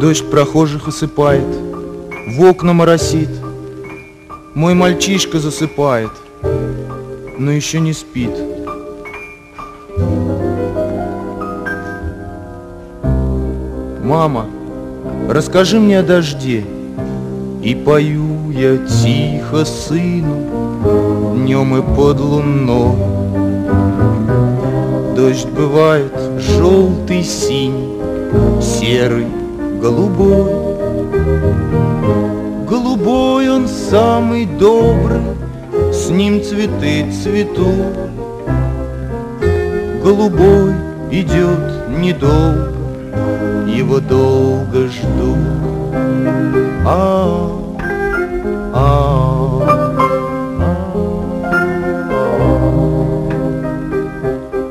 Дождь прохожих осыпает, в окна моросит. Мой мальчишка засыпает, но еще не спит. Мама, расскажи мне о дожде. И пою я тихо сыну Днем и под луной. Дождь бывает желтый, синий, Серый, голубой. Голубой он самый добрый, С ним цветы цветут. Голубой идет недолго, Его долго ждут. А, а,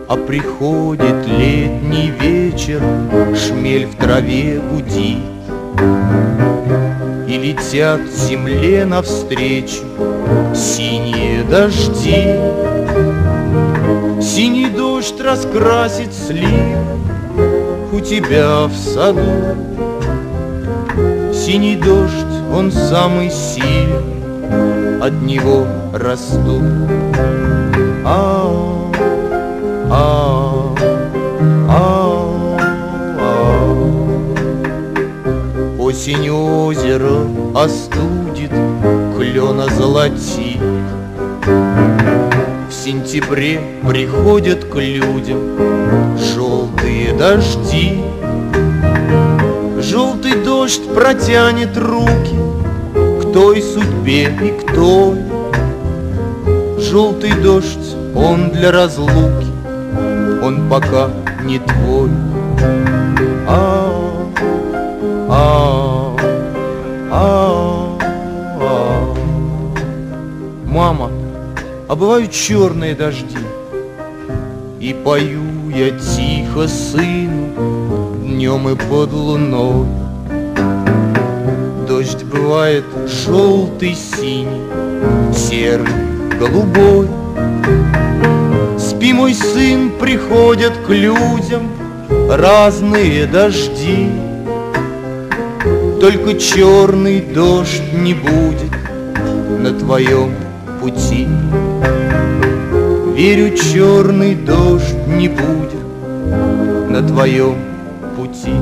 а приходит летний вечер, Шмель в траве гудит, И летят земле навстречу Синие дожди. Синий дождь раскрасит слив У тебя в саду. Синий дождь, он самый сильный, От него растут. Осень озеро остудит, Клена золотит. В сентябре приходят к людям Желтые дожди. Желтый дождь протянет руки К той судьбе и к той. Желтый дождь, он для разлуки, Он пока не твой. Мама, а бывают черные дожди, И пою я тихо сыну Днем и под луной. Дождь бывает желтый, синий, Серый, голубой. Спи, мой сын, приходят к людям Разные дожди. Только черный дождь не будет На твоем пути. Верю, черный дождь не будет На твоем пути.